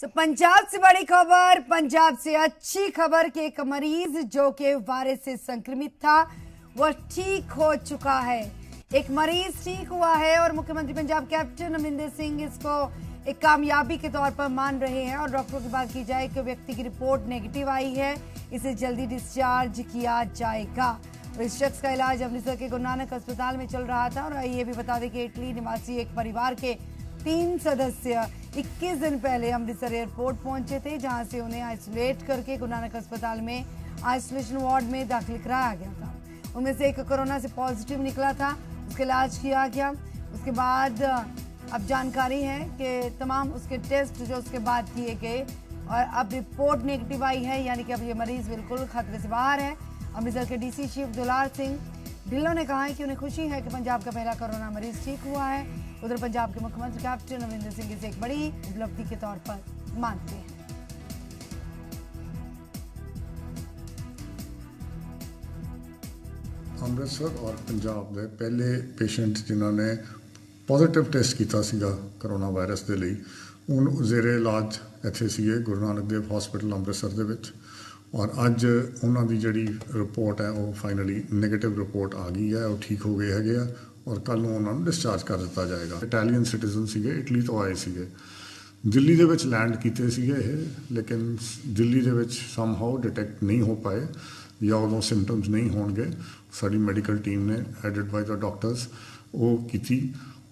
तो पंजाब से बड़ी खबर पंजाब से अच्छी खबर कि एक मरीज़ जो कि वायरस से संक्रमित था, वह ठीक हो चुका है। एक मरीज़ ठीक हुआ है और मुख्यमंत्री पंजाब कैप्टन अमरिंदर सिंह इसको एक कामयाबी के तौर पर मान रहे हैं और डॉक्टरों की बात की जाए कि व्यक्ति की रिपोर्ट नेगेटिव आई है, इसे जल्दी डिस्चार्ज किया जाएगा। इस शख्स का इलाज अमृतसर के गुरु नानक अस्पताल में चल रहा था और ये भी बता दें कि इटली निवासी एक परिवार के तीन सदस्य 21 दिन पहले अमृतसर एयरपोर्ट पहुँचे थे, जहाँ से उन्हें आइसोलेट करके गुरु नानक अस्पताल में आइसोलेशन वार्ड में दाखिल कराया गया था। उनमें से एक कोरोना से पॉजिटिव निकला था, उसका इलाज किया गया। उसके बाद, अब जानकारी है कि तमाम उसके टेस्ट जो उसके बाद किए गए, और अब रिपोर्ट नेगेटिव आई है, यानी कि अब ये मरीज़ बिल्कुल खतरे से बाहर है। अमृतसर के डीसी चीफ दुलार सिंह ढिल्लो ने कहा है कि उन्हें खुशी है कि पंजाब का पहला कोरोना मरीज ठीक हुआ है उधर पंजाब के मुख्यमंत्री कैप्टन अमरिंदर सिंह इसे एक बड़ी उपलब्धि के तौर पर मानते हैं ਅੰਮ੍ਰਿਤਸਰ ਔਰ ਪੰਜਾਬ ਦੇ ਪਹਿਲੇ ਪੇਸ਼ੈਂਟ ਜਿਨ੍ਹਾਂ ਨੇ ਪੋਜ਼ਿਟਿਵ ਟੈਸਟ ਕੀਤਾ ਸੀਗਾ ਕਰੋਨਾ ਵਾਇਰਸ ਦੇ ਲਈ ਉਹ ਜ਼ੇਰੇ ਇਲਾਜ ਇੱਥੇ ਸੀਗੇ ਗੁਰੂ ਨਾਨਕ ਦੇਵ ਹਸਪੀਟਲ ਅੰਮ੍ਰਿਤਸਰ ਦੇ ਵਿੱਚ ਔਰ ਅੱਜ ਉਹਨਾਂ ਦੀ ਜਿਹੜੀ ਰਿਪੋਰਟ ਹੈ ਉਹ ਫਾਈਨਲੀ 네ਗੇਟਿਵ ਰਿਪੋਰਟ ਆ ਗਈ ਹੈ ਉਹ ਠੀਕ ਹੋ ਗਏ ਹੈਗੇ ਆ ਔਰ ਕੱਲ ਨੂੰ ਉਹਨਾਂ ਨੂੰ ਡਿਸਚਾਰਜ ਕਰ ਦਿੱਤਾ ਜਾਏਗਾ ਇਟਾਲੀਅਨ ਸਿਟੀਜ਼ਨ ਸੀਗੇ ਇਟਲੀ ਤੋਂ ਆਏ ਸੀਗੇ ਦਿੱਲੀ ਦੇ ਵਿੱਚ ਲੈਂਡ ਕੀਤੇ ਸੀਗੇ ਇਹ ਲੇਕਿਨ ਦਿੱਲੀ ਦੇ ਵਿੱਚ ਸਮਹਾਊ ਡਿਟੈਕਟ ਨਹੀਂ ਹੋ ਪਾਏ ਜਾਂ ਉਦੋਂ ਸਿੰਪਟਮਸ ਨਹੀਂ ਹੋਣਗੇ ਸਾਡੀ ਮੈਡੀਕਲ ਟੀਮ ਨੇ ਹੈਡਡ ਬਾਈ ਦਾ ਡਾਕਟਰਸ ਉਹ ਕੀਤੀ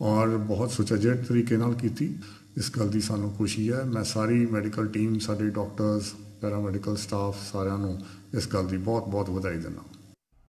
ਔਰ ਬਹੁਤ ਸੁਚੱਜਿਤ ਤਰੀਕੇ ਨਾਲ ਕੀਤੀ ਇਸ ਗੱਲ ਦੀ ਸਾਨੂੰ ਖੁਸ਼ੀ ਹੈ ਮੈਂ ਸਾਰੀ ਮੈਡੀਕਲ ਟੀਮ ਸਾਡੇ ਡਾਕਟਰਸ ਪੈਰਾਮੈਡੀਕਲ ਸਟਾਫ ਸਾਰਿਆਂ ਨੂੰ ਇਸ ਗੱਲ ਦੀ ਬਹੁਤ ਬਹੁਤ ਵਧਾਈ ਦਿੰਦਾ